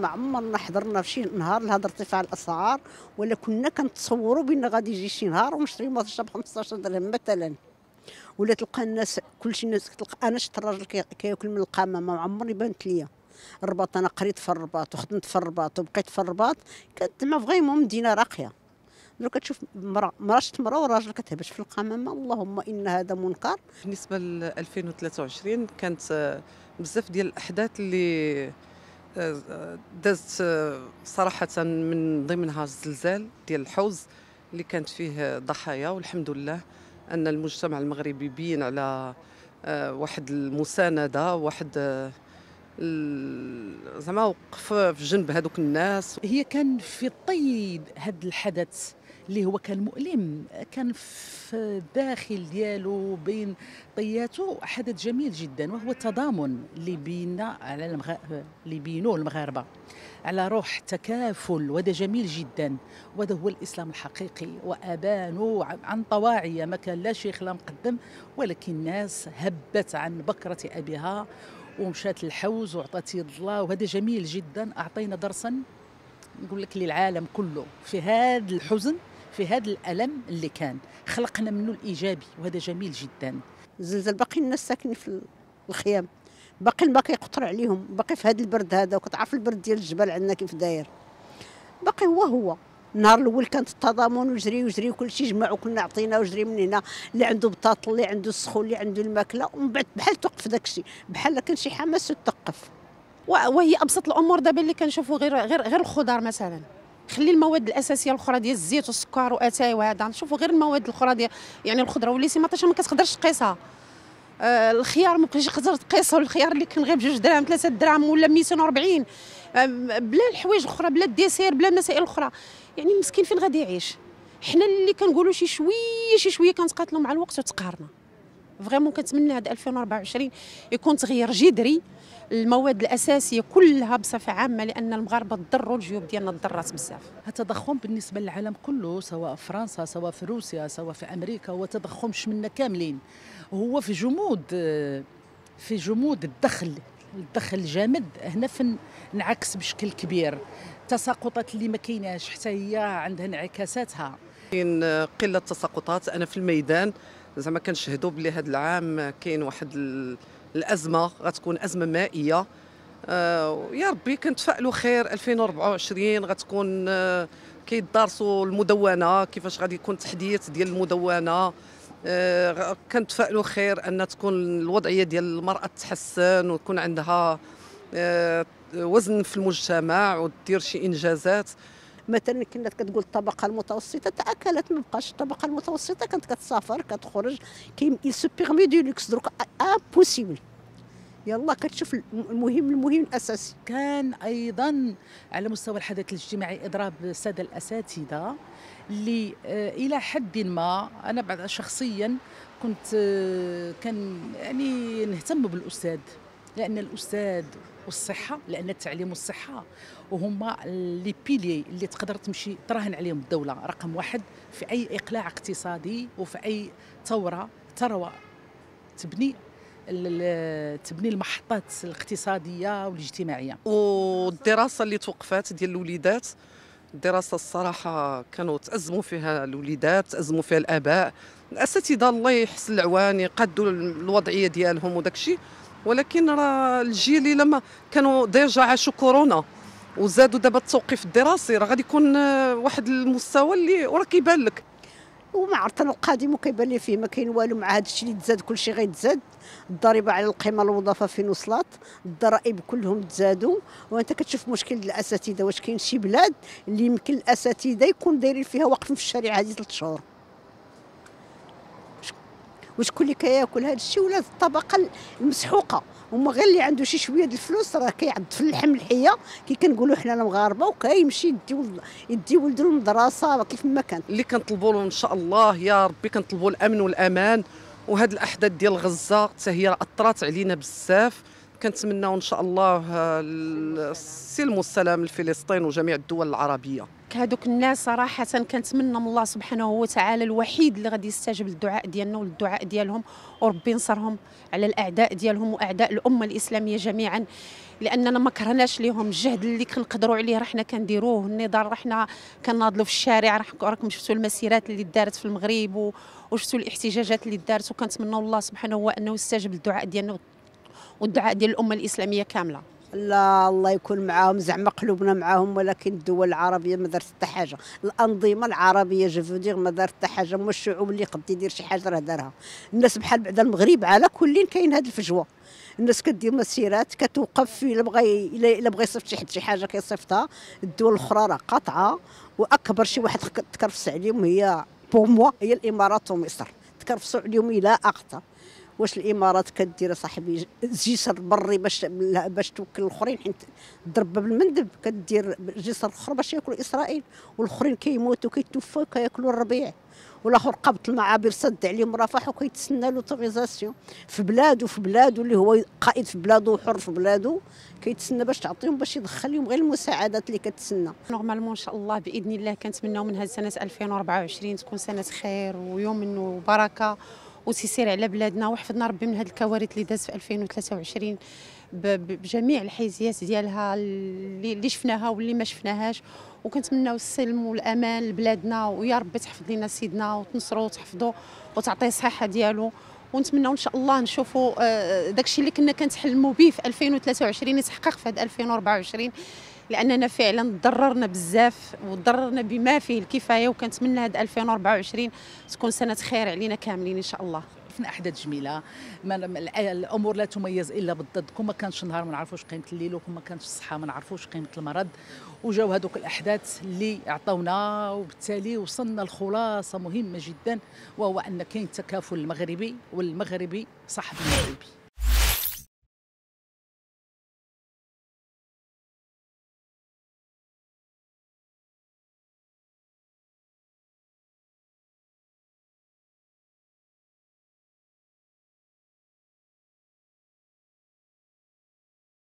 ما عمرنا حضرنا في شي نهار لهذا ارتفاع الأسعار ولا كنا كنتصوروا بأن غادي يجي شي نهار ونشري ماتشا ب 15 درهم مثلا. ولا تلقى الناس كلشي الناس تلقى أنا شفت الراجل كياكل من القمامة ما عمرني بانت ليا. الرباط أنا قريت في الرباط وخدمت في الرباط وبقيت في الرباط كانت زعما فريمون مدينة راقية. درك كتشوف مرا مرا شفت مرا وراجل كتهبش في القمامة اللهم إن هذا منكر. بالنسبة ل 2023 كانت بزاف ديال الأحداث اللي دازت صراحة من ضمنها الزلزال ديال الحوز اللي كانت فيه ضحايا والحمد لله أن المجتمع المغربي بين على واحد المساندة واحد زعما وقف في جنب هذوك الناس. هي كان في طي هذا الحدث. اللي هو كان مؤلم كان في الداخل ديالو بين طياته حدث جميل جدا وهو التضامن اللي بينا على المغ... اللي بينوه المغاربة على روح تكافل وهذا جميل جدا وهذا هو الإسلام الحقيقي وابانوا عن طواعيه ما كان لا شيخ لا مقدم ولكن الناس هبت عن بكرة أبيها ومشات الحوز وعطات يد الله وهذا جميل جدا أعطينا درسا نقول لك للعالم كله في هذا الحزن في هذا الألم اللي كان. خلقنا منه الإيجابي وهذا جميل جدا. الزلزال باقي الناس ساكنين في الخيام. باقي الماء كيقطر عليهم. باقي في هذا البرد هذا وكتعرف البرد ديال الجبل عندنا كيف داير. باقي هو هو. النهار الأول كانت التضامن وجري وجري وكل شيء جمع وكنا عطينا وجري من هنا. اللي عنده بطاط اللي عنده السخون اللي عنده الماكلة. ومن بعد بحال توقف داك الشيء بحال كان شي حماس وتوقف وهي أبسط الأمور دابا اللي كنشوفوا غير غير غير الخضر مثلا. خلي المواد الأساسية الأخرى ديال الزيت والسكر وأتاي وهذا. نشوفوا غير المواد الأخرى ديال يعني الخضرة واللي سي ما كتقدرش تقيسها. آه الخيار ما بقيتش تقدر تقيسه الخيار اللي كان غير بجوج دراهم ثلاثة دراهم ولا 240 آه بلا الحوايج الأخرى بلا ال dessert بلا المسائل الأخرى. يعني المسكين فين غادي يعيش؟ حنا اللي كنقولوا شي شوية شي شوية كنتقاتلوا مع الوقت وتقهرنا. vraiment كنتمنى هذا 2024 يكون تغيير جذري. المواد الأساسية كلها بصفة عامة لأن المغاربة تضروا الجيوب ديالنا تضرات بزاف. التضخم بالنسبة للعالم كله سواء في فرنسا سواء في روسيا سواء في أمريكا هو تضخم شملنا كاملين. هو في جمود في جمود الدخل الدخل الجامد هنا فين انعكس بشكل كبير. التساقطات اللي ما كايناش حتى هي عندها انعكاساتها. كاين قلة تساقطات أنا في الميدان زعما كنشهدوا بلي هذا العام كاين واحد الأزمة غتكون أزمة مائية. آه يا ربي كنتفائلوا خير 2024 غتكون آه كيدارسوا المدونة كيفاش غادي يكون تحديث ديال المدونة. آه كنتفائلوا خير أن تكون الوضعية ديال المرأة تحسن وتكون عندها وزن في المجتمع ودير شي إنجازات. مثلا كنا كتقول الطبقة المتوسطة تاكلت ما بقاش الطبقة المتوسطة كانت كتسافر كتخرج كاين il se permet du luxe. دروك impossible يلا كتشوف المهم المهم الأساسي. كان أيضا على مستوى الحدث الاجتماعي إضراب الساده الأساتذة اللي إلى حد ما أنا بعد شخصيا كنت كان يعني نهتم بالأستاذ لأن الأستاذ والصحة لأن التعليم والصحة وهما لي بيلي اللي تقدر تمشي تراهن عليهم الدولة رقم واحد في أي إقلاع اقتصادي وفي أي ثورة. ثروه تبني تبني المحطات الاقتصادية والاجتماعية. والدراسة اللي توقفات ديال الوليدات الدراسة الصراحة كانوا تأزموا فيها الوليدات تأزموا فيها الآباء. الأساتذة الله يحسن العوان يقادوا الوضعية ديالهم وداك الشيء ولكن راه الجيل اللي لما كانوا ديجا عاشوا كورونا وزادوا دابا التوقيف الدراسي راه غادي يكون واحد المستوى اللي وراه كيبان لك. وما عرفت أنا القادم وكيبان لي فيه ما كاين والو مع هذا الشيء اللي تزاد كل شيء غيتزاد. الضريبة على القيمة المضافة فين وصلت الضرائب كلهم تزادوا. وأنت كتشوف مشكل الأساتذة واش كاين شي بلاد اللي يمكن الأساتذة يكون دايرين فيها واقفين في الشارع هذه ثلاث شهور. وشكون اللي كياكل هذا الشيء ولا الطبقة المسحوقة. هما غير اللي عنده شي شوية د الفلوس راه كيعض في اللحم الحية. كي كنقولوا حنا المغاربه وكيمشي يدي يدي ولده للمدرسه كيف ما كان. اللي كنطلبوا له إن شاء الله يا ربي كنطلبوا الأمن والأمان. وهاد الأحداث ديال غزة حتى هي اثرت علينا بزاف. كنتمناو إن شاء الله آه، السلم والسلام لفلسطين وجميع الدول العربية. هذوك الناس صراحة كنتمنى من الله سبحانه وتعالى الوحيد اللي غادي يستجب للدعاء ديالنا وللدعاء ديالهم وربي ينصرهم على الأعداء ديالهم وأعداء الأمة الإسلامية جميعا. لأننا ما كرهناش ليهم الجهد اللي كنقدروا عليه راه حنا كنديروه النضال راه حنا كناضلوا في الشارع. راكم شفتوا المسيرات اللي دارت في المغرب وشفتوا الاحتجاجات اللي دارت. وكنتمنى الله سبحانه هو أنه يستجب للدعاء ديالنا والدعاء ديال الأمة الإسلامية كاملة. لا الله يكون معاهم زعما قلوبنا معاهم ولكن الدول العربية ما دارت حتى حاجة. الأنظمة العربية جو ما دارت حتى حاجة. ما الشعوب اللي قد يدير شي حاجة راه دارها. الناس بحال بعد المغرب على كل كاين هذه الفجوة. الناس كدير مسيرات كتوقف الا بغى الا بغى يصيفط شي حد شي حاجة كيصيفطها. الدول الأخرى راه قاطعة وأكبر شي واحد تكرفس عليهم هي pour moi هي الإمارات ومصر. تكرفسوا عليهم إلى أقصى. واش الامارات كدير صاحبي جسر بري باش باش توكل الاخرين حيت ضرب باب المندب كدير جسر اخر باش ياكلوا إسرائيل والآخرين كيموتوا كيتوفوا كياكلوا الربيع. والآخر قبط المعابر سد عليهم رفح وكيتسنى l'autorisation في بلادو في بلادو اللي هو قائد في بلادو وحر في بلادو كيتسنى باش تعطيهم باش يدخل لهم غير المساعدات اللي كتسنى. normalement ان شاء الله بإذن الله كنتمناو من هذه سنه 2024 تكون سنة خير ويمن وبركة. وتيسير على بلادنا وحفظنا ربي من هذه الكوارث اللي دازت في 2023 بجميع الحيثيات ديالها اللي شفناها واللي ما شفناهاش. وكنتمناو السلم والأمان لبلادنا ويا ربي تحفظ لنا سيدنا وتنصرو وتحفظو وتعطيه الصحة ديالو. ونتمناو إن شاء الله نشوفوا آه، داكشي اللي كنا كنتحلموا به في 2023 يتحقق في 2024 لأننا فعلا ضررنا بزاف وضررنا بما فيه الكفاية وكنتمنى هاد 2024 تكون سنة خير علينا كاملين إن شاء الله. شفنا أحداث جميلة. ما الأمور لا تميز إلا بالضد كون ما كانش النهار ما نعرفوش قيمة الليل وكون ما كانش الصحة ما نعرفوش قيمة المرض. وجاو هذوك الأحداث اللي عطاونا وبالتالي وصلنا لخلاصة مهمة جدا وهو أن كاين تكافل المغربي والمغربي صاحب المغربي.